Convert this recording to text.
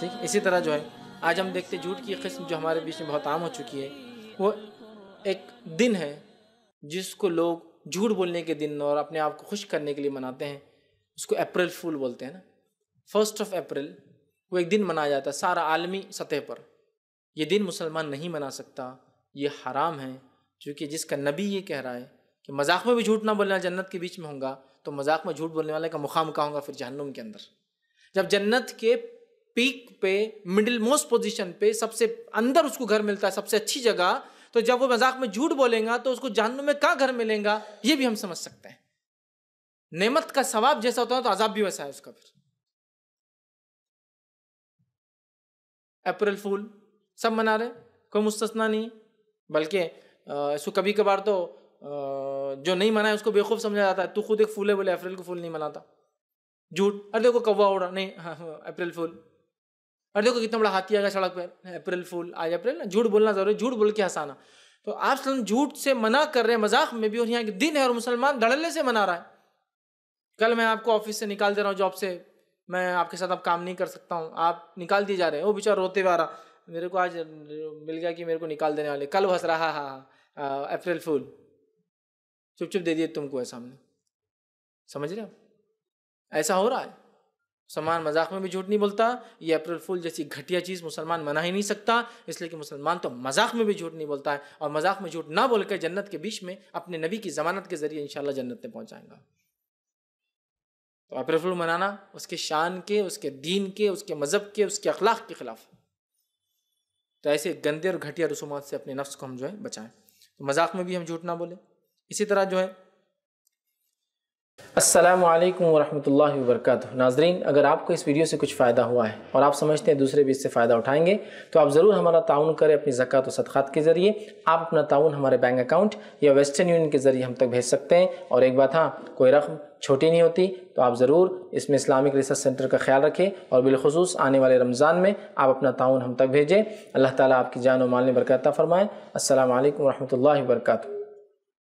ٹھیک اسی طرح جو ہے، آج ہم دیکھتے جھوٹ کی قسم جو ہمارے بیچ میں بہت عام ہو چکی ہے، وہ ایک دن ہے جس کو لوگ جھوٹ بولنے کے دن اور اپنے آپ کو خوش کرنے کے لیے مناتے ہیں، اس کو اپریل فول بولتے ہیں نا۔ فرسٹ آف اپریل، وہ ایک دن منایا جاتا ہے، سارا عالمی سطح پر۔ یہ دن مسلمان نہیں منا سکتا، یہ حرام ہے۔ چونکہ جس کا نبی یہ کہہ رہا ہے کہ مذاق میں بھی جھوٹ نہ بولنا جنت کے بیچ میں ہوں گا، تو مذاق میں جھوٹ بولنے والے کا مقام کا ہوں گا پھر جہنم کے اندر۔ جب جنت کے پیک پہ مڈل موسٹ پوزیشن پہ سب سے اندر اس کو گھر ملتا ہے، سب سے اچھی جگہ۔ تو جب وہ مذاق میں جھوٹ بولیں گا تو اس کو جہنم میں کہاں گھر ملیں گا؟ یہ بھی ہم سمجھ سکتے ہیں۔ نعمت کا ثواب جیسا ہوتا ہے تو عذاب بھی ویسا ہے اس کا پھر۔ اپریل فول سب منا رہے کوئی مستثنا نہیں۔ بلکہ اس کو کبھی کبھار تو جو نہیں منائے اس کو بے خوف سمجھا جاتا ہے۔ تو خود ایک پھول ہے بولے اپریل کو پھول نہیں مناتا۔ جھوٹ۔ ارے دیکھو، کوا اڑا نہیں ہاں, ہاں، اپریل فول ارے دیکھو کتنا بڑا ہاتھی آ گیا سڑک پہ، اپریل فول آج اپریل جھوٹ بولنا ضروری، جھوٹ بول کے ہنسانا۔ تو آپ سلم جھوٹ سے منع کر رہے ہیں، مذاق میں بھی اور یہاں کے دن ہے اور مسلمان دھڑلے سے منا رہا ہے۔ کل میں آپ کو آفس سے نکال دے رہا ہوں جاب سے۔ میں آپ کے ساتھ اب کام نہیں کر سکتا ہوں۔ آپ نکال دیے جا رہے ہیں۔ وہ بیچارہ روتے ہوئے آ رہا۔ میرے کو آج مل گیا کہ میرے کو نکال دینے والے۔ کل وہ ہنس رہا ہاں ہاں, ہاں، اپریل فول چپ چپ دے دیے تم کو ہے سامنے۔ سمجھ رہے آپ ایسا ہو رہا ہے؟ مسلمان مذاق میں بھی جھوٹ نہیں بولتا، یہ اپریل فول جیسی گھٹیا چیز مسلمان منا ہی نہیں سکتا، اس لیے کہ مسلمان تو مذاق میں بھی جھوٹ نہیں بولتا ہے اور مذاق میں جھوٹ نہ بول کے جنت کے بیچ میں اپنے نبی کی ضمانت کے ذریعے انشاءاللہ جنت میں پہنچائیں گا۔ تو اپریل فول منانا، اس کے شان کے، اس کے دین کے، اس کے مذہب کے، اس کے اخلاق کے خلاف۔ تو ایسے گندے اور گھٹیا رسومات سے اپنے نفس کو ہم جو ہے بچائیں۔ تو مذاق میں بھی ہم جھوٹ نہ بولیں۔ اسی طرح جو ہے السلام علیکم ورحمۃ اللہ وبرکاتہ۔ ناظرین، اگر آپ کو اس ویڈیو سے کچھ فائدہ ہوا ہے اور آپ سمجھتے ہیں دوسرے بھی اس سے فائدہ اٹھائیں گے، تو آپ ضرور ہمارا تعاون کریں اپنی زکوٰۃ و صدقات کے ذریعے۔ آپ اپنا تعاون ہمارے بینک اکاؤنٹ یا ویسٹرن یونین کے ذریعے ہم تک بھیج سکتے ہیں۔ اور ایک بات ہاں کوئی رقم چھوٹی نہیں ہوتی، تو آپ ضرور اس میں اسلامک ریسرچ سینٹر کا خیال رکھیں۔ اور بالخصوص آنے والے رمضان میں آپ اپنا تعاون ہم تک بھیجیں۔ اللہ تعالیٰ آپ کی جان و مال میں برکاتہ فرمائیں السلام علیکم ورحمۃ اللہ وبرکاتہ۔